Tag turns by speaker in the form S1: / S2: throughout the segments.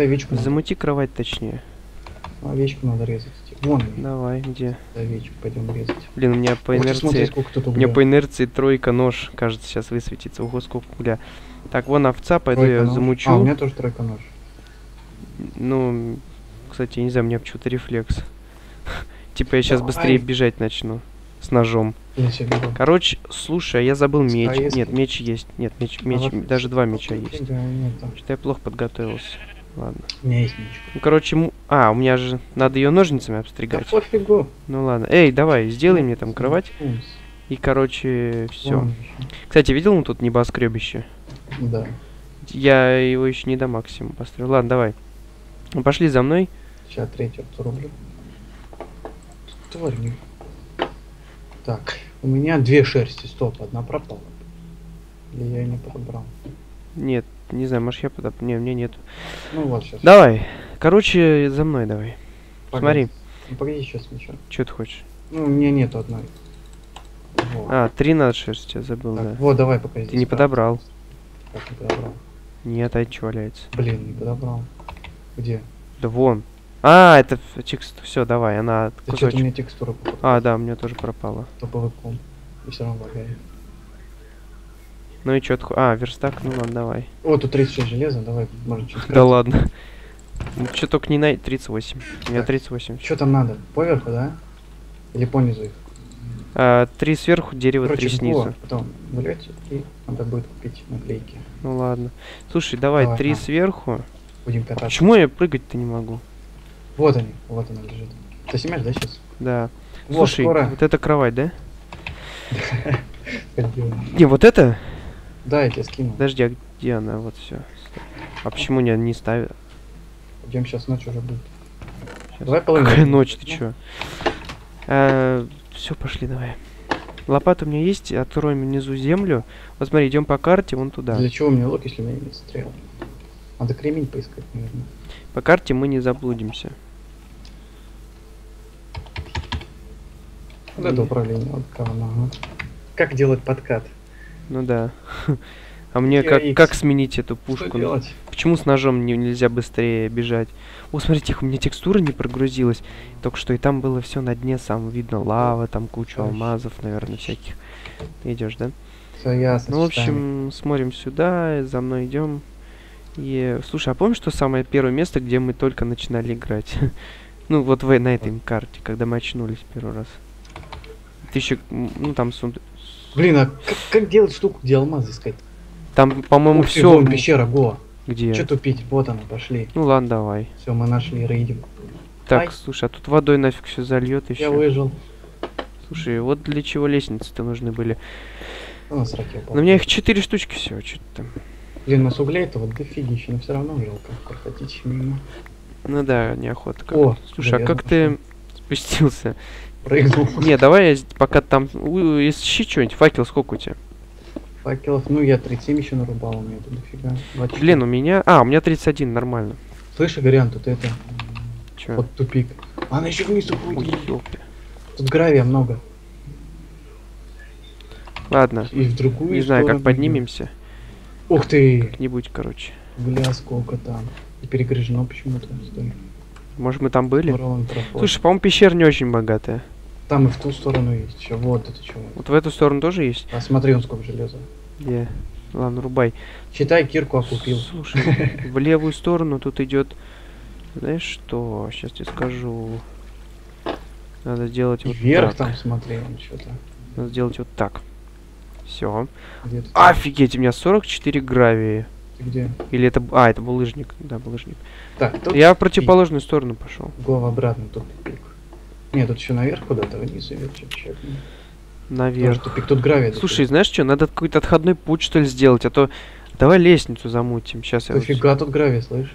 S1: Овечку надо.
S2: Замути кровать точнее.
S1: Овечку надо резать. Вон
S2: Давай, где?
S1: овечку пойдем резать.
S2: Блин, у меня по
S1: Ух ты, смотри,
S2: инерции...
S1: сколько
S2: У меня по инерции тройка нож, кажется, сейчас высветится. Ого, сколько угля. Так, вон овца, пойду
S1: Тройка
S2: я
S1: нож.
S2: замучу.
S1: А, у меня тоже тройка нож.
S2: Ну, кстати, я не знаю, у меня почему-то рефлекс. Типа я сейчас
S1: Давай.
S2: быстрее бежать начну. С ножом. Короче, слушай, а я забыл меч.
S1: А
S2: Нет, меч есть. Нет, меч,
S1: А
S2: меч,
S1: вот
S2: даже два меча есть. Что-то я плохо подготовился. Ладно.
S1: У меня есть меч.
S2: Ну, короче, а, у меня же надо ее ножницами
S1: Да
S2: обстригать.
S1: пофигу.
S2: Ну ладно. Эй, давай, сделай мне там кровать. И, короче, все. Кстати, видел он тут небоскребище?
S1: Да.
S2: Я его еще не до максимума построил. Ладно, давай. Ну, пошли за мной.
S1: Сейчас третью рублю. Тварь не... Так, у меня две шерсти, стоп, одна пропала. Или я ее не подобрал?
S2: Нет, не знаю, может я подоб... Не, мне нет.
S1: Ну вот сейчас.
S2: Давай. Короче, за мной давай. смотри.
S1: Ну, погоди, сейчас меча.
S2: Что ты хочешь?
S1: Ну, у меня нету одной. Вот.
S2: А, три надо шерсти, я забыл,
S1: Так,
S2: да.
S1: Вот, давай пока
S2: Ты не подобрал.
S1: Как не подобрал?
S2: Нет, а что валяется?
S1: Блин, не подобрал. Где?
S2: Да вон. А, это текст. Все, давай, она
S1: Да что-то у меня текстура походу
S2: А, да, у меня тоже пропала.
S1: топовиком. И все равно лагает.
S2: Ну и что А, верстак, ну ладно, давай.
S1: О, тут 36 железа, давай, может, чуть
S2: Да ладно. Что только не на 38. У меня
S1: Так.
S2: 38.
S1: Что там надо? Поверху, да? Или понизу их?
S2: А, три сверху, дерево,
S1: Короче,
S2: три снизу.
S1: потом вылете, и надо будет купить наклейки.
S2: Ну ладно. Слушай, давай,
S1: Давай,
S2: три
S1: на.
S2: сверху.
S1: Будем кататься.
S2: Почему я прыгать-то не могу?
S1: Вот они, вот она лежит. Ты снимаешь, да, сейчас?
S2: Да.
S1: Вот,
S2: Слушай,
S1: скоро.
S2: вот это кровать, да? Не, вот это?
S1: Да, я тебе скину.
S2: Подожди, а где она? Вот все. А почему не, не ставят?
S1: Пойдем сейчас ночь уже будет.
S2: Щас.
S1: Давай половину.
S2: Какая ночь, ты чё? все, пошли, давай. Лопата у меня есть, откроем внизу землю. Вот смотри, идем по карте, вон туда.
S1: Для чего мне лук, если у меня нет стрел? Надо кремень поискать, наверное.
S2: По карте мы не заблудимся.
S1: Вот это управление вот говно. Как делать подкат?
S2: Ну да. А мне как, как сменить эту пушку?
S1: делать?
S2: Почему с ножом не- нельзя быстрее бежать? О, смотрите, у меня текстура не прогрузилась. Только что и там было все на дне, сам видно лава, там
S1: Точно.
S2: алмазов, наверное, всяких. Ты идешь, да?
S1: Все ясно.
S2: Ну, в общем, смотрим сюда, за мной идем. И слушай, а помнишь, что самое первое место, где мы только начинали играть? ну, вот в, на этой карте, когда мы очнулись первый раз. Ты еще, ну там сунд...
S1: Блин, а как, как делать штуку, где алмазы искать?
S2: Там, по-моему, все.
S1: вон пещера, го.
S2: Где?
S1: Че тупить? Вот она, пошли.
S2: Ну ладно, давай.
S1: Все, мы нашли, рейдим.
S2: Так,
S1: Ай.
S2: слушай, а тут водой нафиг все зальет и
S1: Я выжил.
S2: Слушай, вот для чего лестницы-то нужны были.
S1: У нас раки упал.
S2: Но у меня их четыре штучки всего, что-то там.
S1: Блин, нас углей-то вот дофигища, но все равно жалко. Проходите мимо.
S2: Ну да, неохота. как.
S1: О,
S2: Слушай, а как ты спустился?
S1: Прыгнул.
S2: Не, давай я пока там... Ищи что-нибудь, факел сколько у тебя?
S1: Факелов, ну я 37 еще нарубал, у меня тут дофига. 24.
S2: Блин, у меня... А, у меня 31, нормально.
S1: Слышь, Игорян, тут это,
S2: Чё?
S1: вот тупик. Она еще вниз
S2: Ой,
S1: уходит.
S2: ёпта.
S1: Тут гравия много.
S2: Ладно,
S1: И в другую
S2: не знаю, как поднимемся.
S1: Ух ты!
S2: Как-нибудь, короче.
S1: Бля, сколько там. И перегружено почему-то.
S2: Может, мы там были? Слушай, по-моему, пещера не очень богатая.
S1: Там и в ту сторону есть еще. Вот это чего.
S2: Вот в эту сторону тоже есть?
S1: А смотри, он сколько железа.
S2: Где? Ладно, рубай.
S1: Считай, кирку окупил.
S2: Слушай, в левую сторону тут идет... Знаешь что? Сейчас тебе скажу. Надо сделать вот
S1: вверх
S2: так.
S1: там смотри, что-то.
S2: Надо сделать вот так. Все. Офигеть, у меня 44 гравии.
S1: Ты где?
S2: Или это... А, это булыжник. Да, булыжник.
S1: Так, тут
S2: Я в противоположную сторону пошел.
S1: Го обратно тут тупик. Нет, тут еще наверх куда-то вниз идет чуть-чуть. Тоже
S2: Наверх.
S1: тупик. Тут гравия.
S2: Слушай, знаешь что, надо какой-то отходной путь что ли сделать, а то давай лестницу замутим. Сейчас я вот-
S1: Дофига тут гравия, слышь?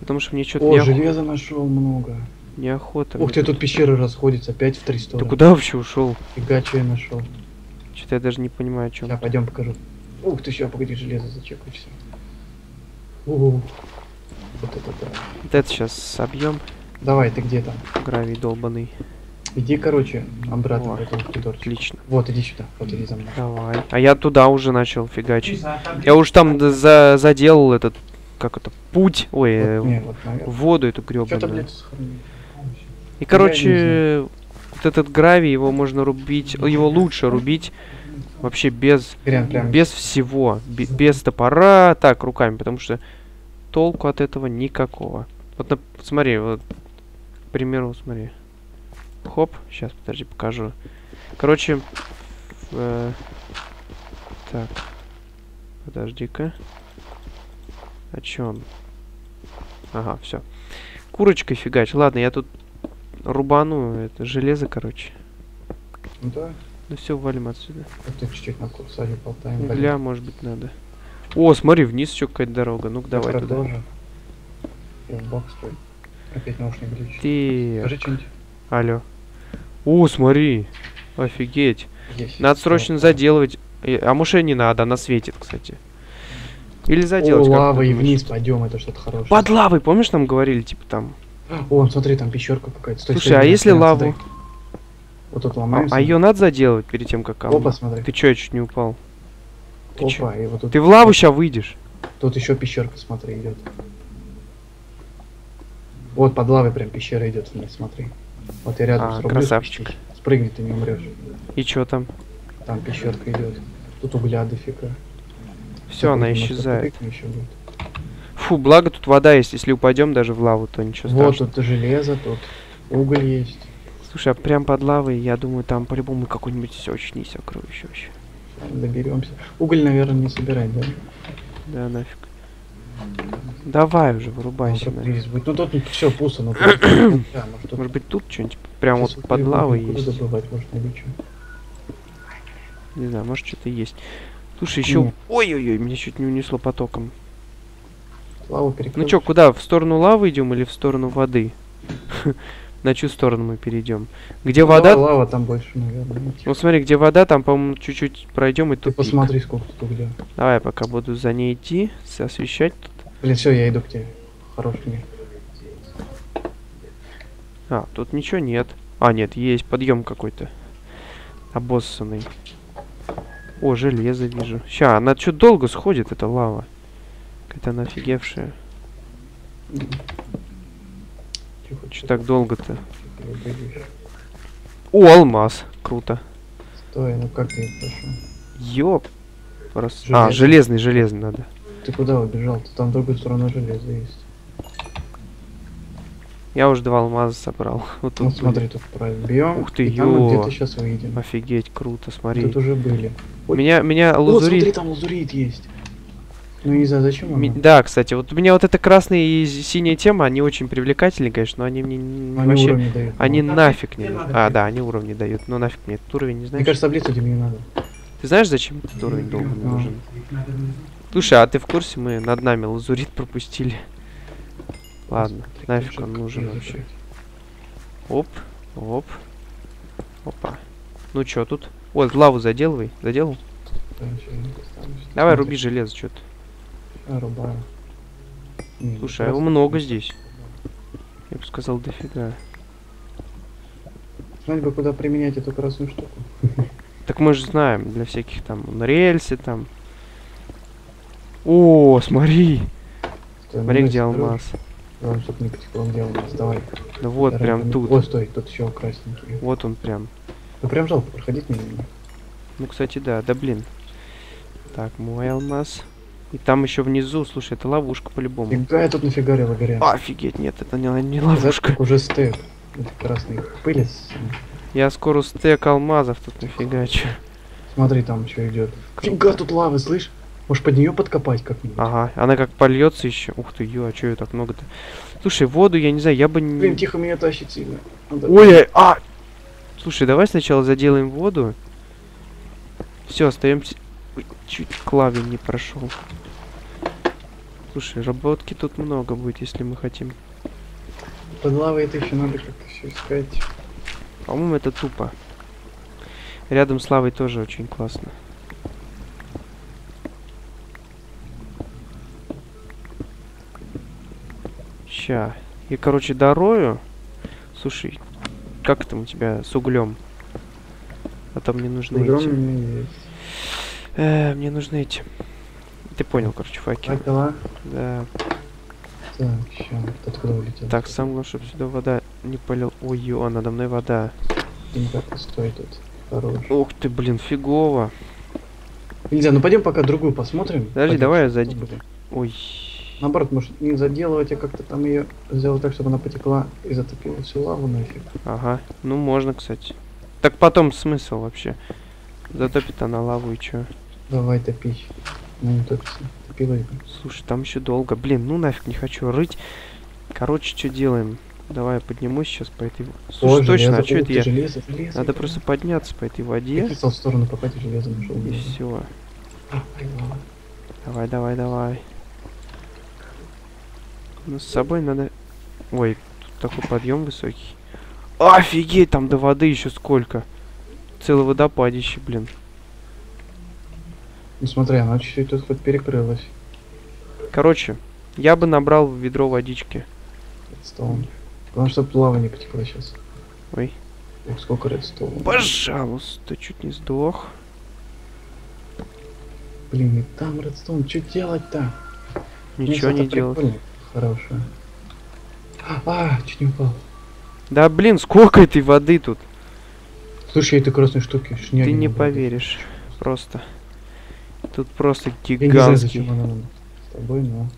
S2: Потому что мне что-то
S1: О,
S2: неох...
S1: железа нашел много.
S2: неохота.
S1: Ух ты, тут пещеры расходятся опять в три
S2: Ты
S1: стороны.
S2: куда вообще ушел?
S1: Фига, что я нашел.
S2: Что-то я даже не понимаю, о чем.
S1: Сейчас, пойдем покажу. Ух ты, сейчас, погоди, железо зачекаешься. Ух. Вот это да.
S2: Вот это сейчас объем
S1: Давай, ты где там?
S2: гравий долбанный.
S1: Иди, короче, обратно
S2: О,
S1: в этом коридорчик.
S2: Отлично.
S1: Вот, иди сюда, вот иди за мной.
S2: Давай. А я туда уже начал фигачить. Я уж там за заделал этот, как это, путь, ой, э,
S1: Вот, не, вот, наверное.
S2: воду эту гребаную. И, короче, вот этот гравий, его можно рубить, его лучше рубить вообще без,
S1: Прям, прям.
S2: без всего, бе- без топора, так, руками, потому что толку от этого никакого. Вот, смотри, вот, примеру, смотри. Хоп, сейчас, подожди, покажу. Короче, э, так, подожди-ка. Чё он? Ага, все. Курочкой фигач. Ладно, я тут рубану это железо, короче.
S1: Ну да,
S2: Ну все, валим отсюда.
S1: как-то чуть-чуть на курсаре болтаем.
S2: Угля, может быть, надо. О, смотри, вниз еще какая-то дорога. Ну-ка, давай туда.
S1: Тоже. И в бок стой. Опять наушник глючит.
S2: Ты.
S1: Скажи что-нибудь.
S2: Алло. О, смотри. Офигеть.
S1: Есть.
S2: Надо срочно заделывать. А может и не надо, она светит, кстати. Или заделать.
S1: О,
S2: думаешь?
S1: вниз пойдем, это что-то хорошее.
S2: Под лавой, помнишь, нам говорили, типа там.
S1: О, смотри, там пещерка какая-то. Стой,
S2: Слушай,
S1: стой,
S2: а если лаву?
S1: Вот тут
S2: А,
S1: ломаемся.
S2: ее надо заделывать перед тем, как
S1: Опа,
S2: кому?
S1: смотри.
S2: Ты чё, я чуть не упал? ты чё?
S1: Опа, и вот тут.
S2: Ты в лаву сейчас выйдешь.
S1: Тут еще пещерка, смотри, идет. Вот под лавой прям пещера идет вниз, смотри. Вот я рядом
S2: А,
S1: срублю,
S2: красавчик.
S1: Спрыгни, ты не умрешь.
S2: И чё там?
S1: Там пещерка идет. Тут угля дофига.
S2: Все, она исчезает. Фу, благо тут вода есть. Если упадем даже в лаву, то ничего
S1: Вот
S2: страшного.
S1: тут железо, тут уголь есть.
S2: Слушай, а прям под лавой, я думаю, там по-любому какой-нибудь очень сокровище вообще.
S1: Доберемся. Уголь, наверное, не собирать, да?
S2: Да нафиг. Давай уже, вырубайся.
S1: Здесь будет. Ну тут все пусто, но тут- да, может, тут
S2: Может быть тут что-нибудь прям
S1: сейчас
S2: вот под лавой есть.
S1: добывать, может.
S2: Не знаю, может что-то есть. Слушай, еще... Ой-ой-ой, меня чуть не унесло потоком.
S1: Лаву
S2: Ну
S1: перекрою.
S2: чё, куда? В сторону лавы идем или в сторону воды? На чью сторону мы перейдем? Где
S1: Ну,
S2: вода?
S1: лава там больше, наверное. нет.
S2: Ну смотри, где вода, там, по-моему, чуть-чуть пройдем и
S1: Ты
S2: тупик.
S1: посмотри, сколько тут угля.
S2: Давай, я пока буду за ней идти, освещать тут.
S1: Блин, все, я иду к тебе. Хороший мир.
S2: А, тут ничего нет. А, нет, есть подъем какой-то. Обоссанный. О, железо вижу. Ща, она что долго сходит, эта лава. Какая-то она офигевшая.
S1: Тихо,
S2: Че так долго-то? О, алмаз. Круто.
S1: Стой, ну как ты прошел?
S2: Ёп. Просто... А,
S1: Железный.
S2: железный, железный надо.
S1: Ты куда убежал? Ты там в другую сторону железа есть.
S2: Я уже два алмаза собрал. Вот тут
S1: Ну
S2: были.
S1: смотри, тут правильно. Бьем.
S2: Ух ты, ё.
S1: где-то сейчас выйдем.
S2: Офигеть, круто, смотри.
S1: Тут уже были.
S2: Меня, меня
S1: Вот, смотри,
S2: лазурит...
S1: там лазурит есть. Ну не знаю, зачем он.
S2: Ми- Да, кстати, вот у меня вот эта красная и синяя тема, они очень привлекательны, конечно, но они мне
S1: Они
S2: вообще...
S1: уровни дают.
S2: Они
S1: Ну,
S2: нафиг не
S3: надо
S2: А, да, они уровни дают. Но нафиг мне этот уровень, не
S1: Мне
S2: знаешь?
S1: кажется, таблицу тебе не надо.
S2: Ты знаешь, зачем этот уровень долго
S1: Ну.
S2: нужен? Слушай, а ты в курсе, мы над нами лазурит пропустили? Ладно, нафиг он
S1: же
S2: нужен вообще. Оп, оп, опа. Ну чё тут? Вот, лаву заделывай. Заделал? Давай, руби железо что-то.
S1: Я рубаю. Не,
S2: Слушай, а его много здесь. Я бы сказал, дофига.
S1: Знать бы, куда применять эту красную штуку.
S2: Так мы же знаем, для всяких там на рельсы там. О, смотри!
S1: Стой,
S2: Смотри, где алмаз.
S1: Главное, чтобы не потекло, где алмаз. Давай.
S2: Да вот,
S1: Давай,
S2: прям
S1: там-
S2: тут.
S1: О, стой, тут еще красненький.
S2: Вот он прям.
S1: Ну прям жалко проходить него.
S2: Ну, кстати, да, да блин. Так, мой алмаз. И там еще внизу, слушай, это ловушка по-любому.
S1: Фига я тут нафигарила горя.
S2: Офигеть, нет, это не, не ловушка.
S1: как уже стек. Это красный пылец.
S2: Я скоро стек алмазов тут нафигачу.
S1: Смотри, там еще идет. Фига тут лавы, слышь? Может под нее подкопать как-нибудь?
S2: Ага, она как польется еще. Ух ты, ё, а чё ее так много-то? Слушай, воду, я не знаю, я бы не...
S1: Блин, тихо меня тащит сильно. Надо-
S2: Ой, ай, а! Слушай, давай сначала заделаем воду. Все, остаемся. Чуть клаве не прошел. Слушай, работки тут много будет, если мы хотим.
S1: Под лавой это еще надо как-то все искать.
S2: По-моему, это тупо. Рядом с лавой тоже очень классно. Ща. Я, короче, дорою. Слушай, как там у тебя с углем? А там мне нужны
S1: Углем
S2: эти. Э, мне нужны эти. Ты понял, короче, факел.
S1: Факела.
S2: Да.
S1: Так, ща, откуда улетел?
S2: Так, самое главное, чтобы сюда вода не полил. Ой, ё, надо мной вода.
S1: Как стой тут. Хорош.
S2: Ух ты, блин, фигово.
S1: Нельзя, ну пойдем пока другую посмотрим.
S2: Подожди, давай я зайди-. Ой.
S1: Наоборот, может не заделывать, а как-то там ее сделать так, чтобы она потекла и затопила всю лаву нафиг.
S2: Ага. Ну, можно, кстати. Так потом смысл вообще. Затопит она лаву и чё?
S1: Давай топить. Ну. Топилась бы.
S2: Слушай, там еще долго. Блин, ну нафиг не хочу рыть. Короче, что делаем? Давай я поднимусь сейчас по этой... Слушай,
S1: О,
S2: точно, а что это я?
S1: Железо, железо,
S2: Надо
S1: да.
S2: просто подняться по этой
S1: Я
S2: воде.
S1: хотел в сторону попасть, железо нашел.
S2: И все.
S1: А.
S2: Давай, давай, давай. Ну, с собой надо... Ой, тут такой подъем высокий. Офигеть, там до воды еще сколько. Целый водопадище, блин.
S1: Ну смотри, она чуть-чуть тут хоть перекрылась.
S2: Короче, я бы набрал ведро водички.
S1: Редстоун. Потому что лава не потекла сейчас.
S2: Ой.
S1: Ух, сколько редстоун.
S2: Пожалуйста, чуть не сдох.
S1: Блин, и там редстоун, что делать-то?
S2: Ничего не делать.
S1: Хорошо. А, чуть не упал.
S2: Да блин, сколько этой воды тут?
S1: Слушай, этой красной штуки.
S2: Ты не
S1: надо
S2: поверишь. Просто. Тут просто
S1: Я не знаю,
S2: гигантский.
S1: зачем она нам с тобой, но...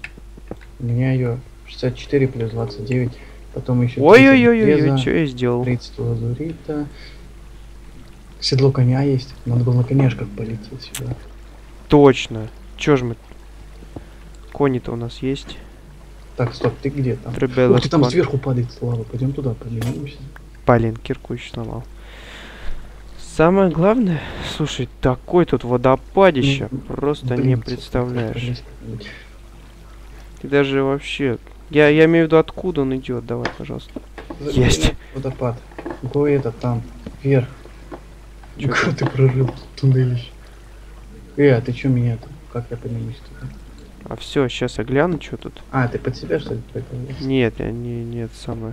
S1: У меня ее 64 плюс 29. Потом еще
S2: Ой-ой-ой-ой, что я сделал?
S1: 30 лазурита. Седло коня есть. Надо было на конешках полететь сюда.
S2: Точно. Чё ж мы... Кони-то у нас есть.
S1: Так, стоп, ты где там?
S2: Требелла
S1: Ух ты, там сверху падает лава. Пойдем туда, поднимемся.
S2: Блин, кирку еще сломал. Самое главное, слушай, такой тут водопадище,
S1: Ну,
S2: просто
S1: Блин,
S2: не
S1: сколько
S2: представляешь. Ты даже вообще... Я, я имею в виду, откуда он идет, давай, пожалуйста. Есть.
S1: Водопад. Го это там, вверх.
S2: Чё
S1: Чё ты прожил туннелище? Э, а ты чё меня там? Как я поднимусь туда?
S2: А все, сейчас я гляну, что тут.
S1: А, ты под себя что ли?
S2: Нет, я не, нет, самое.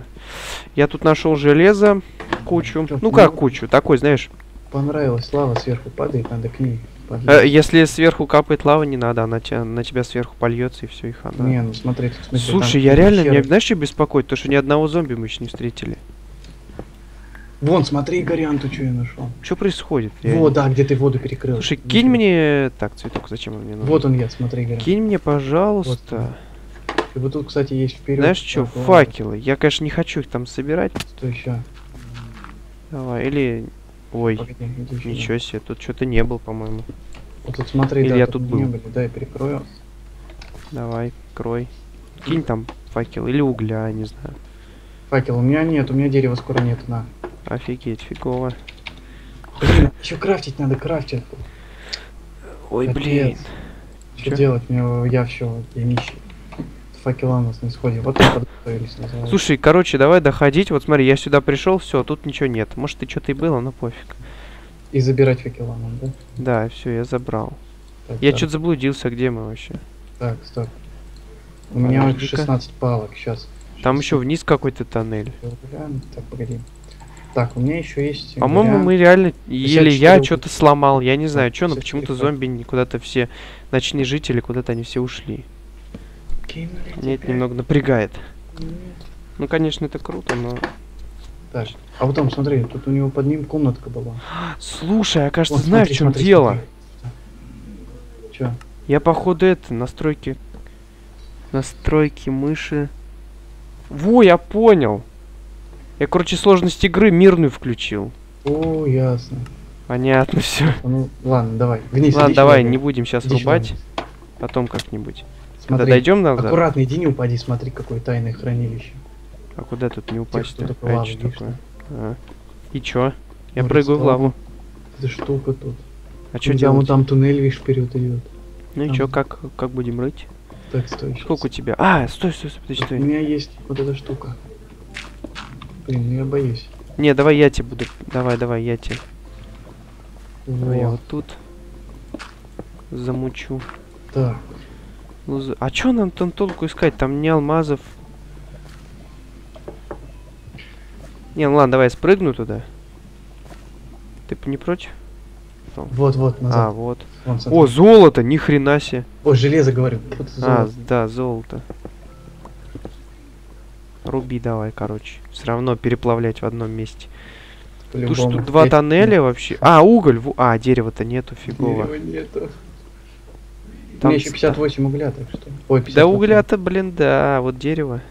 S2: Я тут нашел железо, кучу.
S1: Чё,
S2: Ну как кучу, такой, знаешь.
S1: Понравилась лава сверху падает, надо к ней.
S2: э,
S1: подлезть.
S2: если сверху капает лава, не надо, она тебя, на тебя сверху польется и все, и хана.
S1: Не, ну смотри, смысле,
S2: Слушай, я реально, меня, знаешь, что беспокоит? То, что ни одного зомби мы еще не встретили.
S1: Вон, смотри, Горианту, что я нашел.
S2: Что происходит? Я-
S1: Вот, да, где ты воду перекрыл.
S2: Слушай, кинь мне... Так, цветок, зачем он мне нужен?
S1: Вот он я, смотри, Гориант.
S2: Кинь мне, пожалуйста.
S1: И вот тут, кстати, есть вперед.
S2: Знаешь что, факелы. Я, конечно, не хочу их там собирать.
S1: Стой, ща.
S2: Давай, или... Ой,
S1: Погоди,
S2: ничего себе, тут что-то не был, по-моему.
S1: Вот тут смотри,
S2: Или
S1: да,
S2: я
S1: тут
S2: тут
S1: не
S2: был?
S1: были. Да, я перекрою.
S2: Давай, крой. Кинь там факел или угля, не знаю.
S1: Факел у меня нет, у меня дерева скоро нет, на.
S2: Офигеть, фигово.
S1: Блин, еще крафтить надо, крафтить.
S2: Ой,
S1: Капец.
S2: блин.
S1: Что
S2: Чё?
S1: делать? Мне я все, я нищий. Факела у нас на исходе. Вот так подготовились, называется.
S2: Слушай, короче, давай доходить. Вот смотри, я сюда пришел, все, тут ничего нет. Может, и что-то и было, но пофиг.
S1: И забирать факела нам, да?
S2: Да, все, я забрал.
S1: Так,
S2: Я
S1: так,
S2: что-то заблудился, где мы вообще?
S1: Так, стоп. У меня
S2: Подожди-ка.
S1: 16 палок, сейчас.
S2: Там еще вниз какой-то тоннель.
S1: Так, погоди. Так, у меня еще есть.
S2: По-моему,
S1: вариант.
S2: мы реально... Или
S1: 54
S2: я что-то сломал, я не знаю, что, но
S1: 54
S2: почему-то зомби не- куда-то все... Ночные жители, куда-то они все ушли. Меня это немного напрягает.
S1: Нет.
S2: Ну, конечно, это круто, но...
S1: А вот там, смотри, тут у него под ним комнатка была.
S2: Слушай, я, кажется,
S1: Вот,
S2: знаю,
S1: смотри,
S2: в чем
S1: смотри,
S2: дело.
S1: смотри. Чё?
S2: Я, походу, это, настройки... Настройки мыши... Во, я понял. Я, короче, сложность игры мирную включил.
S1: О, ясно.
S2: Понятно все.
S1: Ну, ладно, давай. Вниз,
S2: Ладно,
S1: иди
S2: давай,
S1: сюда,
S2: не будем сейчас
S1: Иди
S2: рубать.
S1: вниз.
S2: Потом как-нибудь.
S1: Смотри,
S2: дойдем назад.
S1: аккуратно иди, не упади, смотри, какое тайное хранилище.
S2: А куда тут не
S1: Тех,
S2: упасть-то?
S1: кто
S2: А,
S1: видишь,
S2: такое? А. И чё? Я
S1: Ну,
S2: прыгаю в лаву.
S1: Эта штука тут.
S2: А чё делать?
S1: там туннель, видишь, вперед идет.
S2: Ну и чё, как, как будем рыть?
S1: Так, стой.
S2: Сколько у тебя? А, стой, стой, стой, подожди,
S1: У
S2: стой.
S1: меня есть вот эта штука. Блин, ну я боюсь.
S2: Не, давай я тебе буду. Давай, давай, я тебе. Давай я
S1: Во,
S2: вот тут замучу.
S1: Так,
S2: Ну, А чё нам там толку искать? Там не алмазов. Не, ну ладно, давай я спрыгну туда. Ты не против?
S1: вот, вот,
S2: А,
S1: назад.
S2: вот.
S1: Вон, смотри.
S2: О, золото, ни хрена себе.
S1: О, железо, говорю. Вот
S2: А,
S1: золото.
S2: да, золото. Руби давай, короче. Все равно переплавлять в одном месте. Слушай,
S1: По-любому.
S2: тут два тоннеля вообще. А, уголь. А, дерева-то нету, фигово.
S1: Дерева нету. У
S2: Там
S1: меня еще
S2: ста-
S1: 58 угля, так что. Ой, 58.
S2: Да угля-то, блин, да, вот дерево.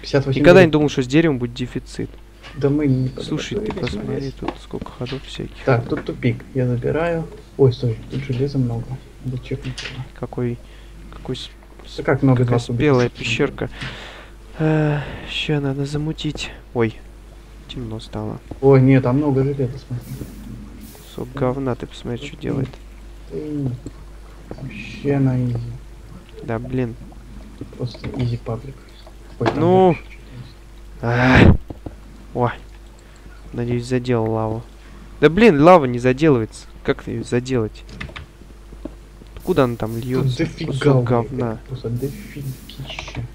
S1: 58
S2: Никогда не думал, что с деревом будет дефицит.
S1: Да мы не
S2: Слушай, ты посмотри,
S1: мразь.
S2: тут сколько ходов всяких.
S1: Так, тут тупик. Я забираю. Ой, стой, тут железа много. Надо чекнуть.
S2: Какой, какой
S1: Да как много
S2: какая
S1: кубика?
S2: спелая пещерка. Сейчас надо замутить. Ой, темно стало.
S1: Ой, нет, там много железа, смотри.
S2: Кусок говна, ты посмотри, что делает.
S1: Вообще на изи.
S2: Да, блин.
S1: Просто изи паблик.
S2: Ну. А. Ой. Надеюсь, задел лаву. Да блин, лава не заделывается. Как ее заделать? Куда она там
S1: Тут
S2: льется?
S1: дофига
S2: говна.
S1: Просто дофигища.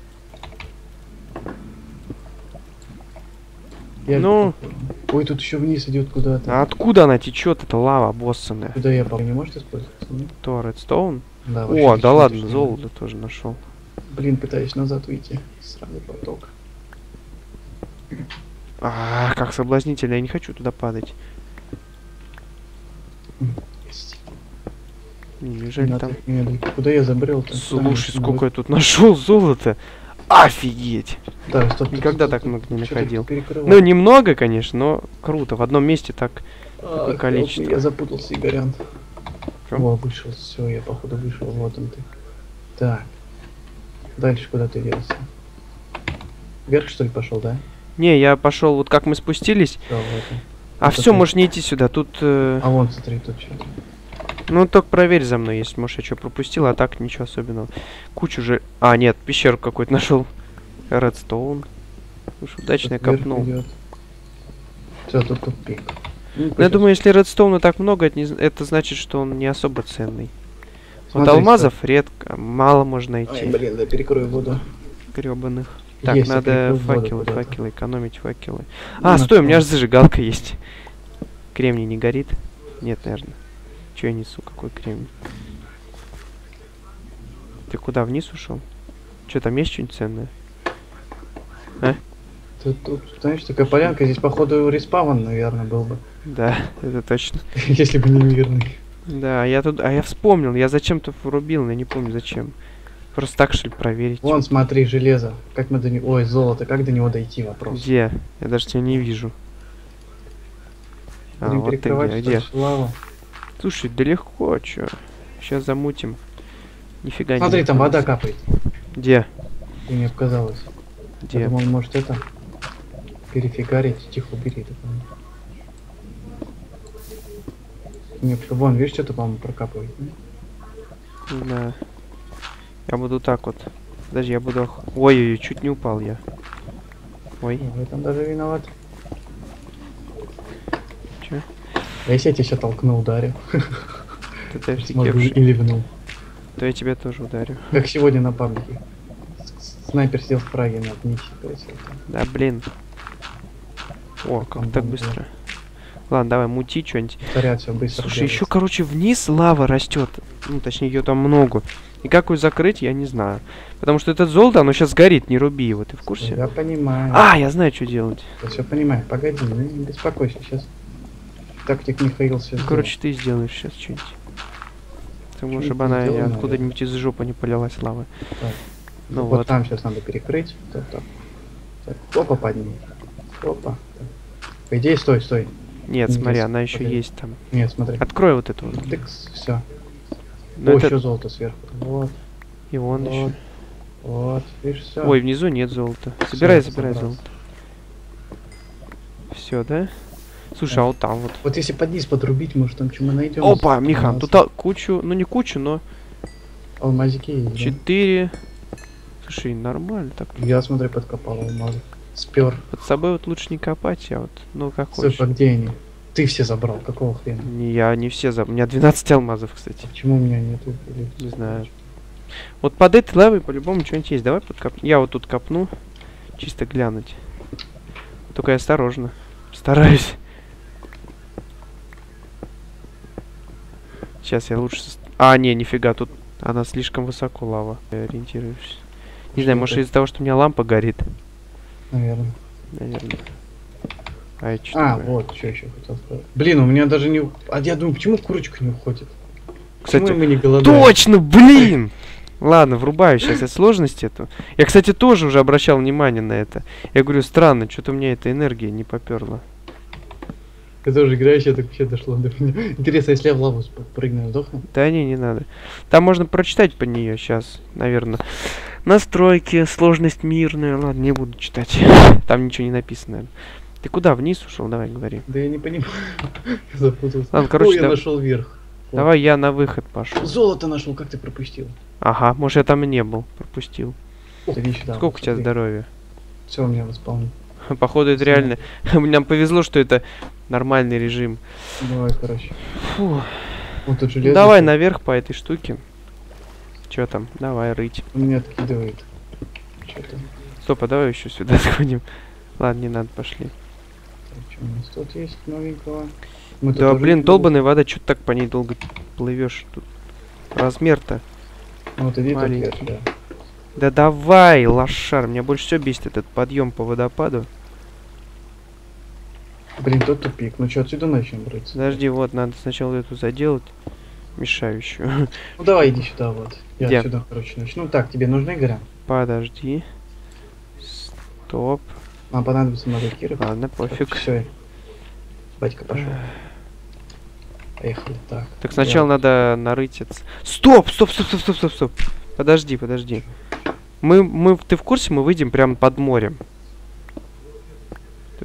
S1: Я
S2: Ну.
S1: Ой, тут еще вниз идет куда-то.
S2: А откуда она течет, эта лава боссаная?
S1: Куда я помню, не может использоваться? Нет?
S2: То редстоун?
S1: Да,
S2: О, да ладно,
S1: точно.
S2: золото тоже нашел.
S1: Блин, пытаюсь назад выйти. Сраный поток.
S2: А, как соблазнительно, я не хочу туда падать. Неужели
S1: Надо
S2: там...
S1: медленно. Куда я забрел?
S2: Слушай, сколько я тут нашел золота. Офигеть!
S1: Да, стоп,
S2: Никогда
S1: стоп,
S2: так
S1: стоп,
S2: много не находил. Ну, немного, конечно, но круто. В одном месте так...
S1: А,
S2: такое количество.
S1: Я запутался, Игорян.
S2: Чё?
S1: О, вышел, все, я походу вышел, вот он ты. Так. Дальше куда ты делся? Вверх что ли пошел, да?
S2: Не, я пошел, вот как мы спустились.
S1: Да, вот он.
S2: А все,
S1: ты.
S2: можешь не идти сюда. Тут... э,
S1: А вон, смотри, тут что-то.
S2: Ну, только проверь за мной, если, может, я что пропустил, а так ничего особенного. Кучу же... А, нет, пещеру какую-то нашел. Редстоун. Уж удачно копнул.
S1: Все, тут тупик. Ну,
S2: Ну, я думаю, если редстоуна так много, это, не это значит, что он не особо ценный. Вот
S1: Смотри,
S2: алмазов редко, мало можно
S1: Ай,
S2: найти.
S1: блин, да перекрою воду.
S2: Гребаных. Так,
S1: Есть,
S2: надо
S1: перекрыл воду
S2: факелы, факелы, экономить факелы.
S1: Ну,
S2: А, стой, у меня же зажигалка есть. Кремний не горит? Нет, наверное. Че я несу? Какой кремний? Ты куда, вниз ушел? Че, там есть что-нибудь ценное?
S1: Тут, тут, знаешь, такая полянка, здесь походу респаун, наверное, был бы.
S2: Да, это точно.
S1: Если бы не мирный.
S2: Да, я тут... А я вспомнил, я зачем-то врубил, но я не помню зачем. Просто так, что ли, проверить?
S1: Вон, смотри, железо. Как мы до него... Ой, золото, как до него дойти, вопрос.
S2: Где? Я даже тебя не вижу. А,
S1: Будем
S2: вот ты где, где?
S1: ли, лаву.
S2: Слушай, да легко, чё. Сейчас замутим. Нифига
S1: Смотри,
S2: не
S1: там вода капает.
S2: Где?
S1: Мне показалось. Я
S2: Где?
S1: думал, может это перефигарить. Тихо, убери это. по-моему. Вон, видишь, что-то, по-моему, прокапывает.
S2: Знаю. Я буду так вот. Подожди, я буду... Ой-ой-ой, чуть не упал я. Ой,
S1: В этом даже виноват.
S2: Чё?
S1: А если я тебя сейчас толкну, ударю?
S2: ты
S1: или вну.
S2: То я тебя тоже ударю.
S1: Как сегодня на паблике. С- Снайпер сел в Праге, не красиво.
S2: Да, блин. О, как так быстро. Ладно, давай, мути что-нибудь.
S1: Быстро.
S2: Слушай, еще, короче, вниз лава растет. Ну, точнее, ее там много. И как ее закрыть, я не знаю. Потому что этот золото, оно сейчас горит, не руби его, ты в курсе?
S1: Я понимаю.
S2: А, я знаю, что делать.
S1: Я все понимаю. Погоди, не, не беспокойся, сейчас. Тактик Михаил все
S2: Ну, короче, ты сделаешь сейчас что-нибудь. Ты можешь, чтобы она откуда-нибудь из жопы не полилась лава.
S1: Так.
S2: Ну
S1: вот,
S2: вот.
S1: там сейчас надо перекрыть. Так, так. Так, опа, подними. Опа. По идее, стой, стой.
S2: Нет,
S1: Здесь,
S2: смотри, она еще
S1: погоди.
S2: есть там.
S1: Нет, смотри.
S2: Открой вот эту вот.
S1: Тыкс, все.
S2: Ну,
S1: О,
S2: это-
S1: еще золото сверху. Вот,
S2: И вон
S1: вот,
S2: еще.
S1: вот. Видишь, все.
S2: Ой, внизу нет золота. Собирай,
S1: я
S2: собирай
S1: собрал.
S2: золото. Все, да? Слушай, а вот там вот.
S1: Вот если под низ подрубить, может там мы найдем.
S2: Опа, Михан, тут а- кучу, ну не кучу, но
S1: Алмазики есть, да?
S2: четыре. Слушай, нормально так.
S1: Я, смотри, подкопал алмазы. Спер.
S2: Под собой вот лучше не копать, а вот, ну как
S1: Стой,
S2: хочешь.
S1: а где они? Ты все забрал, какого хрена?
S2: Не, я не все за... У меня 12 алмазов, кстати.
S1: Почему у меня нету? Или-
S2: Не знаю. Вот под этой лавой по-любому что-нибудь есть. Давай подкоп... Я вот тут копну. Чисто глянуть. Только я осторожно. Стараюсь. Сейчас я лучше... А, не, нифига, тут она слишком высоко лава. Я ориентируюсь. Не знаю,
S1: Что
S2: может
S1: это?
S2: из-за того, что у меня лампа горит.
S1: Наверное.
S2: Наверное. А что
S1: А,
S2: такое?
S1: вот, что еще хотел сказать. Блин, у меня даже не... А я думаю, почему курочка не уходит?
S2: Кстати,
S1: почему мы не голодаем?
S2: Точно, блин! Ладно, врубаю сейчас эту сложность эту. Я, кстати, тоже уже обращал внимание на это. Я говорю, странно, что-то у меня эта энергия не поперла.
S1: Ты тоже играешь, я так вообще дошло до меня. Интересно, если я в лаву прыгну, сдохну?
S2: Да не, не надо. Там можно прочитать по нее сейчас, наверное. Настройки, сложность мирная. Ладно, не буду читать. Там ничего не написано. Ты куда вниз ушел? Давай говори.
S1: Да я не понимаю. Я запутался.
S2: Ладно, короче,
S1: Ой, я
S2: да-
S1: нашел вверх.
S2: Давай я на выход пошел.
S1: Золото нашел, как ты пропустил?
S2: Ага, может я там и не был, пропустил.
S1: Сюда.
S2: Сколько у тебя здоровья?
S1: Все у меня восполнено.
S2: Походу это реально. Нам повезло, что это нормальный режим.
S1: Давай, короче.
S2: Фу.
S1: Вот тут
S2: Ну,
S1: железо.
S2: давай наверх по этой штуке. Чё там? Давай рыть.
S1: Он меня откидывает. Что-то.
S2: Стоп, а давай еще сюда сходим. Ладно, не надо, пошли.
S1: Что у нас тут есть новенького? Мы тут
S2: Да, блин, долбаная вода, что ты так по ней долго плывешь тут? Размер-то.
S1: не- Вот иди тут
S2: маленький.
S1: вверх, да.
S2: Да давай, лошар, меня больше всего бесит этот подъем по водопаду.
S1: Блин, тут тупик. Ну что, отсюда начнем брать?
S2: Подожди, вот, надо сначала эту заделать, мешающую.
S1: Ну давай иди сюда вот. Я
S2: Где?
S1: отсюда, короче, начну. Так, тебе нужны горя?
S2: Подожди. Стоп.
S1: Нам понадобится кирок.
S2: Ладно, пофиг.
S1: Все. Батька пошел. Поехали. Так.
S2: Так сначала надо нарыть это. Стоп, стоп, стоп, стоп, стоп, стоп, стоп. Подожди, подожди. Мы, мы, ты в курсе, мы выйдем прямо под морем?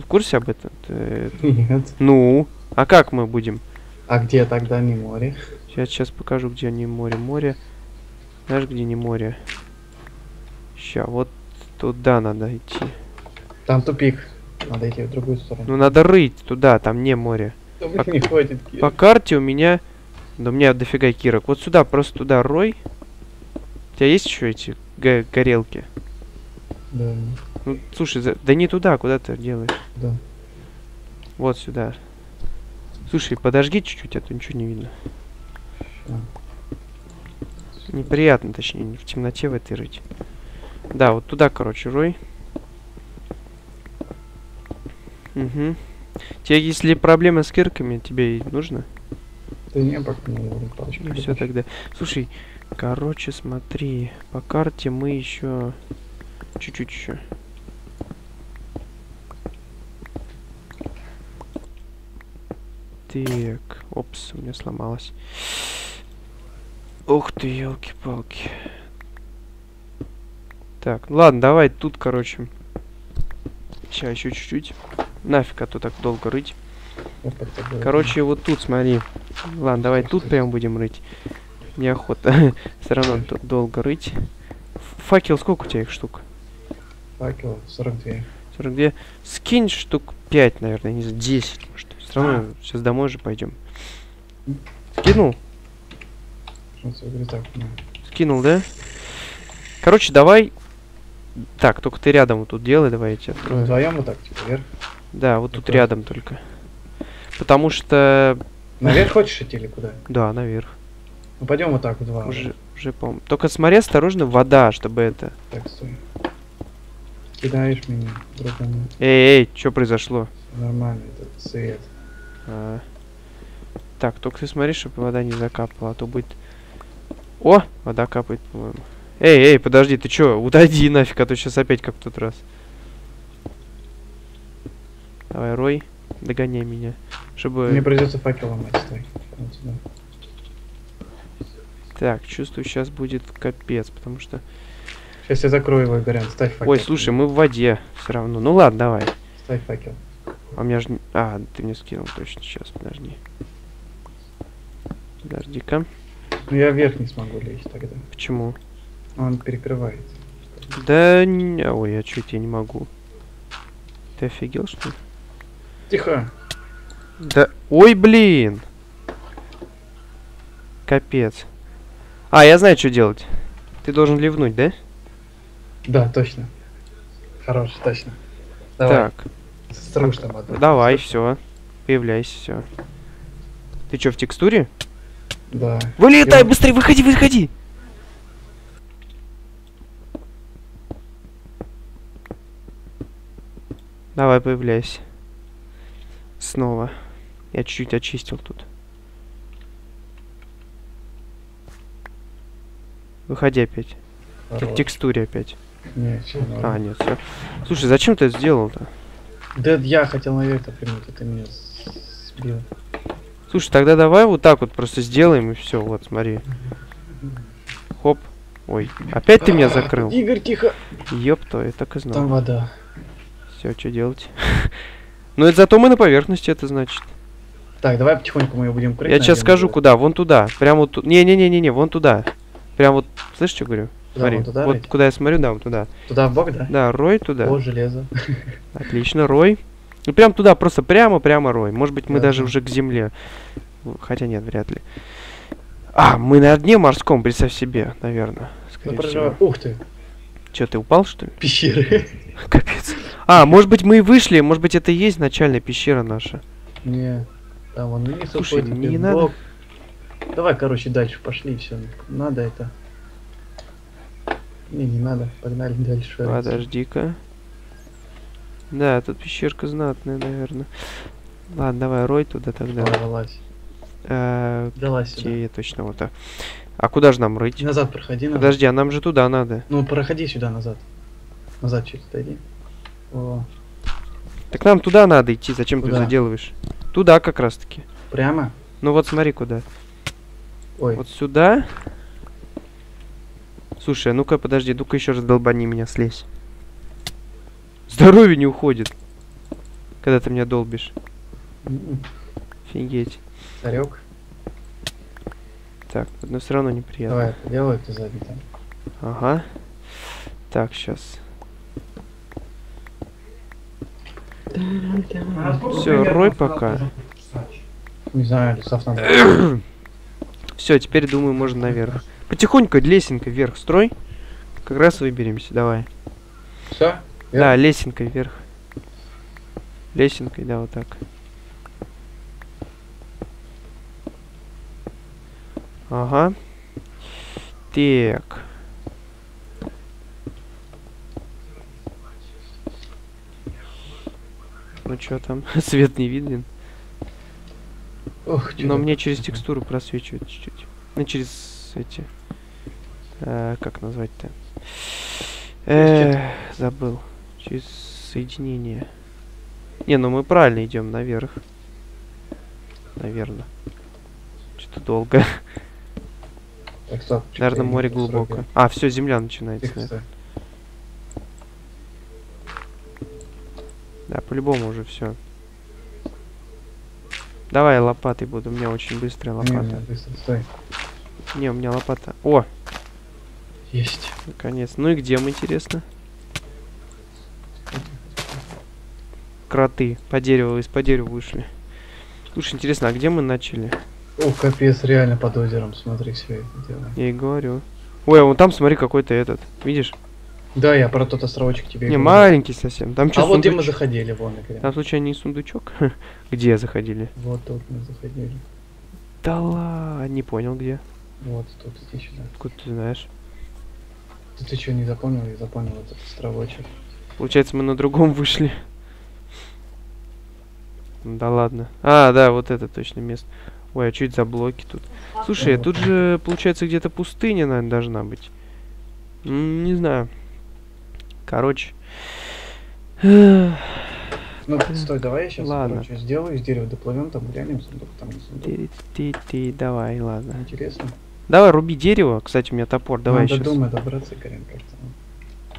S2: Ты в курсе об этом? Ты-
S1: Нет.
S2: Ну, а как мы будем?
S1: А где тогда не море?
S2: Я сейчас покажу, где не море. Море. Знаешь, где не море? Ща, вот туда надо идти.
S1: Там тупик. Надо идти в другую сторону.
S2: Ну, надо рыть туда, там не море.
S1: Да
S2: пок-
S1: не хватит кирок.
S2: По карте у меня... Да у меня дофига кирок. Вот сюда, просто туда рой. У тебя есть еще эти го- горелки?
S1: Да,
S2: Ну, слушай, за- да не туда, куда ты делаешь?
S1: да.
S2: Вот сюда. Слушай, подожги чуть-чуть, а то ничего не видно.
S1: Ща.
S2: Неприятно, точнее, в темноте в этой рыть. Да, вот туда, короче, рой. Угу. Тебе, если проблемы с кирками, тебе и нужно?
S1: Да не, пока не.
S2: Ну все тогда. Слушай, короче, смотри, по карте мы еще чуть-чуть еще. Так, опс, у меня сломалось. Ух ты, елки-палки. Так, ладно, давай тут, короче. Сейчас еще чуть-чуть. Нафиг, а то так долго рыть. Короче, вот тут смотри. Ладно, давай тут прям будем рыть. Неохота. Все равно тут долго рыть. Факел, сколько у тебя их штук?
S1: Факел 42.
S2: 42. Скинь штук 5, наверное, не знаю, 10, может. Все равно сейчас домой же пойдем. Скинул?
S1: Ну.
S2: Скинул, да? Короче, давай. Так, только ты рядом вот тут делай, давай я тебя открою.
S1: Вдвоем вот так, типа, вверх.
S2: Да, вот тут
S1: Так.
S2: рядом только. Потому что...
S1: Наверх хочешь идти или куда?
S2: Да, наверх.
S1: Ну пойдем вот так, в два.
S2: Уже, уже по Только смотри осторожно, вода, чтобы это...
S1: Так, стой. Кидаешь меня, другому.
S2: Эй, эй, что произошло?
S1: Нормально, этот цвет.
S2: А. Так, только ты смотри, чтобы вода не закапала, а то будет... О, вода капает, по-моему. Эй, эй, подожди, ты чё? Удойди нафиг, а то сейчас опять как в тот раз. Давай, Рой, догоняй меня. Чтобы...
S1: Мне придется факел ломать, стой.
S2: Так, чувствую, сейчас будет капец, потому что...
S1: Сейчас я закрою его, Игорян, ставь факел.
S2: Ой, слушай, мы в воде все равно. Ну ладно, давай.
S1: Ставь факел.
S2: А у меня же... А, ты мне скинул точно, сейчас, подожди. Подожди-ка.
S1: Ну я вверх не смогу лезть тогда.
S2: Почему?
S1: Он перекрывает.
S2: Да не... Ой, я чуть я не могу. Ты офигел, что ли?
S1: Тихо!
S2: Да... Ой, блин! Капец. А, я знаю, что делать. Ты должен ливнуть, да?
S1: Да, точно. Хорош, точно. Давай.
S2: Так,
S1: Струш там одну.
S2: давай, все. Появляйся, все. Ты что, в текстуре?
S1: Да.
S2: Вылетай,
S1: Я-
S2: быстрее, выходи, выходи! Давай, появляйся. Снова. Я чуть-чуть очистил тут. Выходи опять. К
S1: Хорош.
S2: текстуре опять.
S1: Не, всё норм.
S2: А, нет, все. Слушай, зачем ты это сделал-то?
S1: Да я хотел наверх это примут, это меня сбил.
S2: Слушай, тогда давай вот так вот просто сделаем и все. Вот, смотри. Хоп. Ой, опять ты меня закрыл.
S1: Игорь, тихо!
S2: Ёпта, я так и
S1: Там
S2: знал.
S1: вода.
S2: Все, что делать? Ну это зато мы на поверхности, это значит.
S1: Так, давай потихоньку мы ее будем крыть.
S2: Я сейчас скажу, куда. Вон туда. Прям вот тут. Не-не-не-не, вон туда. Прям вот. Слышишь, что говорю?
S1: Куда,
S2: Смотри.
S1: туда
S2: вот
S1: рыть?
S2: куда я смотрю, да, вот туда.
S1: Туда в бок, да?
S2: Да, рой туда.
S1: О, железо.
S2: Отлично, рой. И прям туда, просто прямо-прямо рой. Может быть, мы
S1: Да,
S2: даже
S1: да.
S2: уже к земле. Ну, Хотя нет, вряд ли. А, мы на дне морском, представь себе, наверное.
S1: Ну,
S2: Скорее
S1: проживай.
S2: всего.
S1: Ух ты,
S2: Че, ты упал, что ли?
S1: пещеры.
S2: Капец. А, может быть, мы и вышли, может быть, это и есть начальная пещера наша.
S1: Не, там вон вниз
S2: Слушай,
S1: уходит,
S2: не надо.
S1: Давай, короче, дальше пошли, все. Надо это. Не, не надо. Погнали дальше.
S2: Подожди-ка. Да, тут пещерка знатная, наверное. Ладно, давай, рой туда тогда.
S1: Давай.
S2: Э,
S1: Далась сюда.
S2: где я точно вот так. А куда же нам рыть?
S1: Назад проходи. Назад.
S2: Подожди, а нам же туда надо.
S1: Ну, проходи сюда назад. Назад чуть отойди. О,
S2: Так нам туда надо идти, зачем ты
S1: Куда?
S2: заделываешь? Туда как раз таки.
S1: прямо?
S2: Ну вот смотри куда.
S1: Ой,
S2: Вот сюда. Слушай, а ну-ка подожди, ну-ка еще раз долбани меня, слезь. Здоровье не уходит. Когда ты меня долбишь. Офигеть.
S1: царек.
S2: Так, но все равно неприятно.
S1: Давай, делай сзади там.
S2: Ага. Так, сейчас. Всё, рой пока.
S1: Не знаю, лесов надо.
S2: Все, теперь думаю, можно наверх. Потихоньку лесенкой вверх строй. Как раз выберемся, давай.
S1: Все?
S2: Да, лесенкой вверх. Лесенкой, да, вот так. Ага. Так. Ну чё там? Свет не виден.
S1: Ох,
S2: Но мне через текстуру просвечивает чуть-чуть. Ну, через эти... э, как назвать-то? Э, забыл. Через соединение. Не, ну мы правильно идем наверх. Наверное. Что-то долго.
S1: Чё-то
S2: Наверное, море глубоко. А, все, земля начинается. Да, по-любому уже все. Давай я лопатой буду, у меня очень быстрая
S1: не,
S2: лопата.
S1: быстро, стой.
S2: Не, у меня лопата. О,
S1: Есть.
S2: наконец. Ну и где мы, интересно? Кроты. По дереву, из-по дереву вышли. Слушай, интересно, а где мы начали?
S1: О, капец, реально под озером, смотри, все это дело.
S2: Я и говорю. Ой, а вон там, смотри, какой-то этот. Видишь?
S1: Да, я про тот островочек тебе
S2: Не,
S1: говорю.
S2: маленький совсем. Там что,
S1: А вот где мы заходили, вон, например.
S2: Там случайно не сундучок? Где заходили?
S1: Вот тут мы заходили.
S2: Да ладно, не понял где.
S1: Вот тут, иди сюда.
S2: Откуда ты знаешь?
S1: Ты, ты что, не запомнил? Я запомнил этот островочек.
S2: Получается, мы на другом вышли. Да ладно. А, да, вот это точно место. Ой, а чуть за блоки тут. Слушай, тут же, получается, где-то пустыня, наверное, должна быть. М, Не знаю. Короче.
S1: Ну, стой, давай я сейчас,
S2: Ладно.
S1: короче, сделаю, из дерева доплывем, там глянем, сундук, там сундук.
S2: Ты-ты-ты, давай, ладно.
S1: Интересно.
S2: Давай, руби дерево. Кстати, у меня топор. Давай
S1: Надо
S2: сейчас.
S1: до дома добраться, как-то.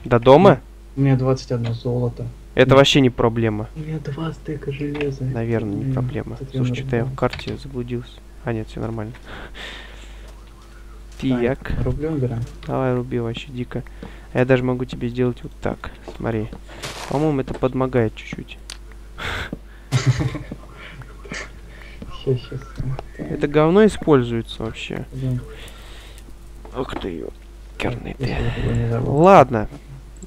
S2: До дома?
S1: У меня 21 золото.
S2: Это вообще не проблема.
S1: У меня два стыка железа.
S2: Наверное, не проблема. Слушай, что-то я в карте заблудился. А, нет, все нормально.
S1: Так. Рублем берем.
S2: Давай руби вообще дико. А я даже могу тебе сделать вот так. Смотри. По-моему, это подмогает чуть-чуть.
S1: Сейчас, сейчас.
S2: Это говно используется вообще.
S1: Пойдем.
S2: Ух ты, ё- керный ты. Ладно.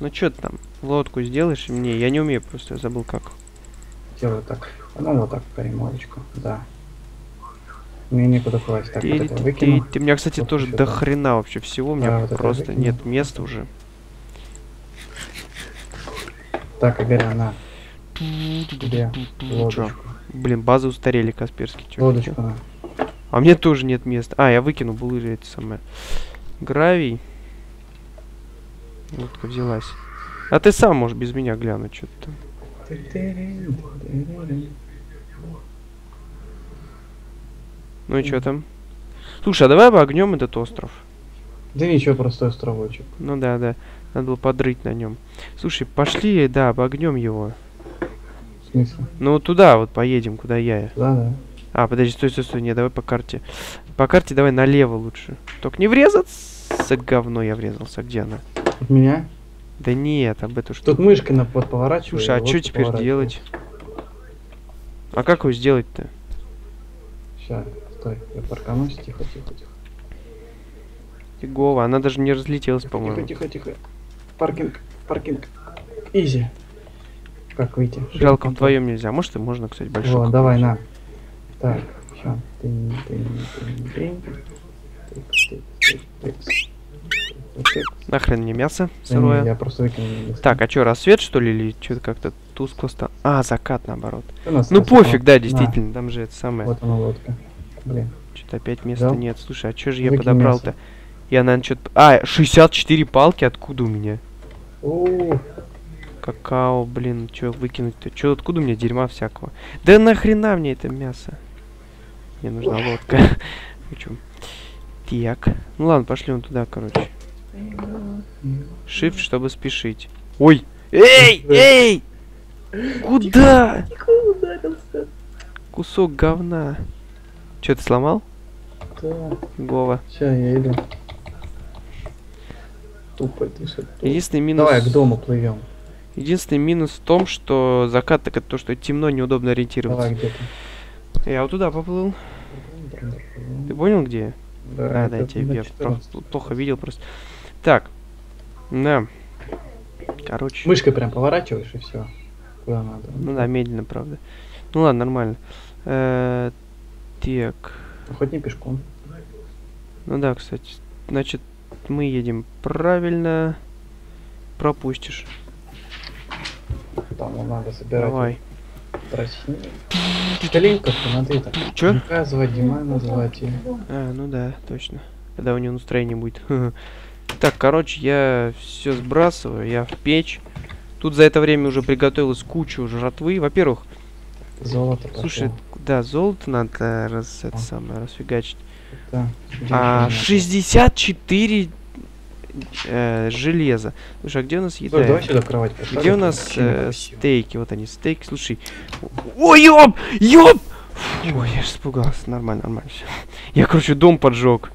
S2: Ну что ты там? Лодку сделаешь мне? Я не умею просто, я забыл как.
S1: Делаю так. Ну, вот так, коремолочку. Да. Мне некуда класть. Так, вот
S2: Ты,
S1: это
S2: ты, ты- у меня, кстати,
S1: Вот
S2: тоже до хрена вообще всего. У меня
S1: Да, вот
S2: просто нет места уже.
S1: Так, Игоря, на. Где?
S2: Чё?
S1: Лодочку.
S2: Блин, базы устарели, Касперский. чё,
S1: Лодочку
S2: чё? А мне тоже нет места. А, я выкину был эти самые. Гравий. Лодка взялась. А ты сам можешь без меня глянуть, что то Ну и что там? Слушай, а давай обогнем этот остров.
S1: Да ничего, простой островочек.
S2: Ну да, да. Надо было подрыть на нем. Слушай, пошли, да, обогнем его.
S1: Смысле?
S2: Ну туда вот поедем, куда я.
S1: Да, да.
S2: А, подожди, стой, стой, стой, не, давай по карте. По карте давай налево лучше. Только не врезаться, говно я врезался. Где она?
S1: От меня?
S2: Да нет, об эту что.
S1: Тут мышкой на под поворачиваю.
S2: Слушай, а
S1: вот
S2: что теперь делать? А как его сделать-то?
S1: Сейчас, стой, я парканусь, тихо, тихо, тихо.
S2: Фигово, она даже не разлетелась,
S1: Тихо,
S2: по-моему.
S1: тихо, тихо. Паркинг, паркинг. Изи. Как выйти?
S2: Жалко, вдвоем нельзя. Может, и можно, кстати, большой.
S1: Вот, давай, на. Так, все.
S2: Нахрен мне мясо
S1: не,
S2: сырое.
S1: Я просто выкинул. лист.
S2: Так, а что, рассвет, что ли, или что-то как-то тускло стало? А, закат, наоборот. Ну пофиг, да, действительно, там же это самое.
S1: Вот она лодка. Блин.
S2: Что-то опять места нет. Слушай, а что же я подобрал-то? Я, наверное, что-то... А, 64 палки откуда у меня?
S1: О,
S2: Какао, блин, что выкинуть-то? Что, откуда у меня дерьма всякого? Да нахрена мне это мясо? Мне нужна лодка. Хочу. Так. Ну ладно, пошли вон туда, короче. Shift, чтобы спешить. Ой! Эй! Эй! Куда? Кусок говна. Че ты сломал?
S1: да.
S2: Гова.
S1: Сейчас я иду. Тупо дышит.
S2: Единственный минус...
S1: Давай к дому плывем.
S2: Единственный минус в том, что закат так это то, что темно, неудобно ориентироваться.
S1: Давай где-то.
S2: Я вот туда поплыл. Ты понял, где я?
S1: Да,
S2: Да, да, я тебя я
S1: 14.
S2: просто плохо видел просто. Так. Да. Короче.
S1: Мышкой прям поворачиваешь и все. Куда надо.
S2: Ну да, медленно, правда. Ну ладно, нормально. Э, Так.
S1: Ну, Хоть не пешком.
S2: Ну да, кстати. Значит, мы едем правильно. Пропустишь.
S1: Там вон надо собирать.
S2: Давай.
S1: Тростник. Сталинка-то надо это.
S2: Чё?
S1: Наказывать, Дима назвать ее.
S2: А, ну да, точно. Когда у него настроение будет. Так, короче, я все сбрасываю, я в печь. Тут за это время уже приготовилась кучу жратвы. Во-первых,
S1: Золото
S2: слушай, да, золото надо раз, это
S1: А.
S2: самое, расфигачить.
S1: Да,
S2: А,
S1: денег
S2: 64 э, железа. Слушай, а где у нас еда?
S1: Давай сюда кровать поставим.
S2: Где у нас э, стейки? Вот они, стейки. Слушай. Ой, ёб! Ёб! Фу, Ой, я ж испугался. Нормально, нормально. всё. Я, короче, дом поджег.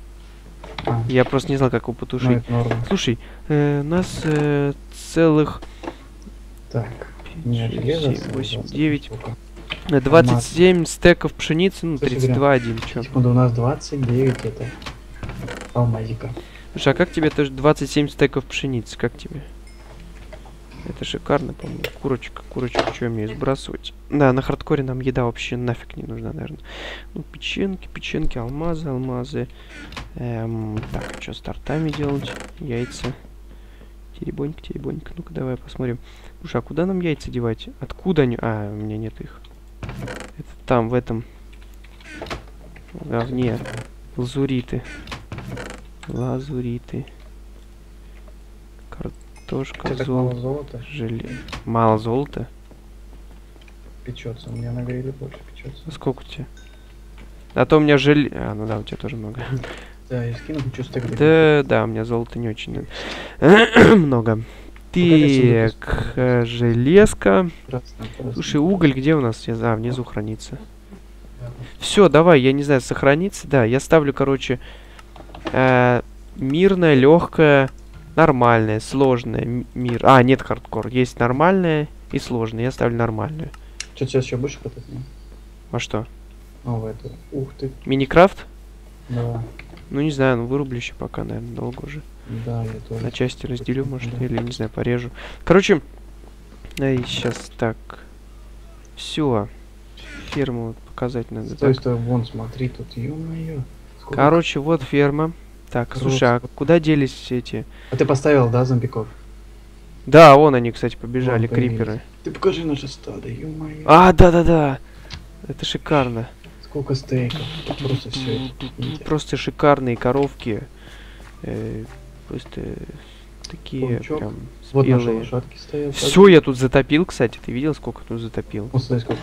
S1: А,
S2: Я просто не знал, как его
S1: ну,
S2: потушить.
S1: норма.
S2: Слушай, э, у нас э, целых
S1: Так, у меня
S2: шесть,
S1: железо
S2: семь,
S1: осталось,
S2: восемь,
S1: 20
S2: девять.
S1: штук.
S2: э, 27 стеков пшеницы, ну,
S1: Слушай,
S2: 32 один, чё.
S1: Секунду, у нас 29 это алмазика.
S2: Слушай, а как тебе тоже 27 стеков пшеницы? Как тебе? Это шикарно, по-моему. Курочка, курочка, что умею сбрасывать? Да, на хардкоре нам еда вообще нафиг не нужна, наверное. Ну, печенки, печенки, алмазы, алмазы. Эм, так, что с тортами делать? Яйца. Теребонька, теребонька. Ну-ка, давай посмотрим. Слушай, а куда нам яйца девать? Откуда они? А, у меня нет их. Это там, в этом. Говне. Лазуриты. Лазуриты. Картошка, золото,
S1: золота
S2: желе... Мало золота?
S1: печется. У меня на гриле больше печется.
S2: А Сколько у тебя? А то у меня желе... А, ну да, у тебя тоже много.
S1: Да, я скину, хочу стек
S2: Да, да, у меня золота не очень много.
S1: Покажи
S2: Так, э, железка.
S1: Красный, красный.
S2: Слушай, уголь где у нас? А, внизу хранится. Все, давай, я не знаю, сохранится. Да, я ставлю, короче, э, мирное, легкое, нормальное, сложное. Мир. А, нет хардкор. Есть нормальное и сложное. Я ставлю нормальную.
S1: Что, сейчас еще больше катать?
S2: А что?
S1: Ну, в эту. Ух ты.
S2: Миникрафт?
S1: Да,
S2: Ну, не знаю, ну вырублю еще пока, наверное, долго уже.
S1: да, я тоже.
S2: На части разделю, может,
S1: Да.
S2: или, не знаю, порежу. Короче, сейчас так. Все. Ферму показать надо.
S1: Стой,
S2: так.
S1: стой, вон, смотри, тут, ё-моё.
S2: Короче, вот ферма. Так, слушай, а куда делись все эти?
S1: А ты поставил, да, зомбиков?
S2: Да, вон они, кстати, побежали,
S1: Вон
S2: криперы.
S1: Ты покажи наше стадо, ё-моё.
S2: А, да-да-да. Это шикарно.
S1: Сколько стейков. Тут просто все.
S2: Просто шикарные коровки. Э, просто такие
S1: Паучок.
S2: прям
S1: Вот наши лошадки стоят.
S2: Все, я тут затопил, кстати. Ты видел, сколько тут затопил?
S1: Вот смотри, сколько.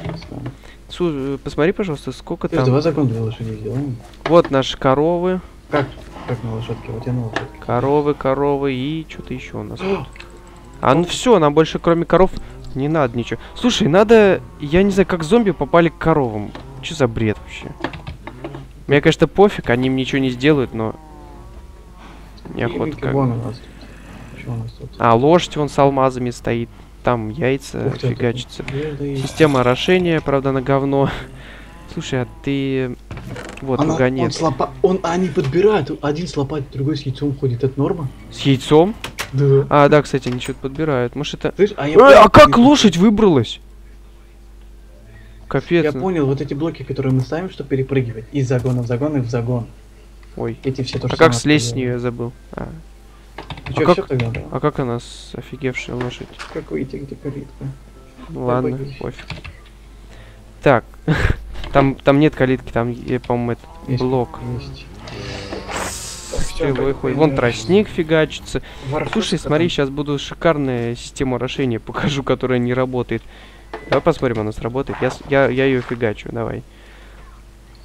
S2: Су- э, посмотри, пожалуйста, сколько
S1: Плюс
S2: там.
S1: два закон две лошади сделаем.
S2: Вот наши коровы,
S1: Как? Как на лошадке? Вот я на лошадке.
S2: коровы, коровы и что-то еще у нас. А ну все, нам больше кроме коров не надо ничего. Слушай, надо, я не знаю, как зомби попали к коровам. Что за бред вообще? Мне, конечно, пофиг, они им ничего не сделают, но неохота как.
S1: Вон у нас тут. Что у нас тут?
S2: А, лошадь вон с алмазами стоит. Там яйца
S1: Ух
S2: фигачатся. Система орошения, правда, на говно. Слушай, а ты... Вот,
S1: Она- он
S2: вагонет.
S1: с лопа- он, они подбирают. Один с лопатой, другой с яйцом ходит. Это норма?
S2: С яйцом?
S1: Да.
S2: А, да, кстати, они что-то подбирают. Может, это...
S1: Слышь, а я понял,
S2: а как лошадь выбралась? Капец.
S1: Я
S2: ну.
S1: понял, вот эти блоки, которые мы ставим, чтобы перепрыгивать из загона в загон и в загон.
S2: Ой.
S1: Эти все то
S2: А как слезть с нее, я забыл. А,
S1: Ну
S2: А как-
S1: тогда,
S2: а как она с офигевшая лошадь?
S1: Как выйти, где калитка?
S2: Ну ладно, пофиг. Так. Там, там нет калитки, там, по-моему, это
S1: Есть.
S2: блок.
S1: Есть.
S2: Стрелой ходит. Вон тростник фигачится.
S1: Варфуз
S2: Слушай, смотри, сейчас буду шикарная систему орошения покажу, которая не работает. Давай посмотрим, она сработает. Я, я, я ее фигачу, давай.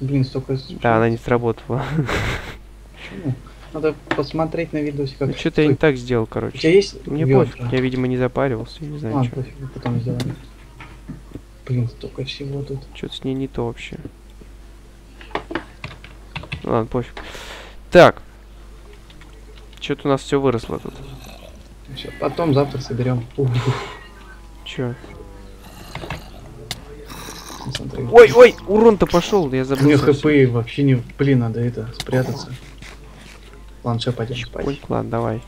S1: Блин, столько...
S2: Да, она не сработала.
S1: Почему? Надо посмотреть на видосе, как...
S2: Ну, что-то я не так сделал,
S1: У тебя
S2: короче.
S1: есть
S2: Мне пофиг, я, видимо, не запаривался, я не знаю,
S1: Ладно,
S2: что.
S1: пофиг, потом сделаем. Блин, столько всего тут.
S2: Что-то с ней не то вообще. Ну Ладно, пофиг. Так. Что-то у нас все выросло тут.
S1: Всё, потом завтра соберем.
S2: Че? Ой, ой, урон-то пошел, я
S1: У
S2: забыл.
S1: меня
S2: совсем.
S1: хп вообще не... Блин, надо это, спрятаться. Ладно, сейчас пойдем.
S2: Ой, ладно, давай.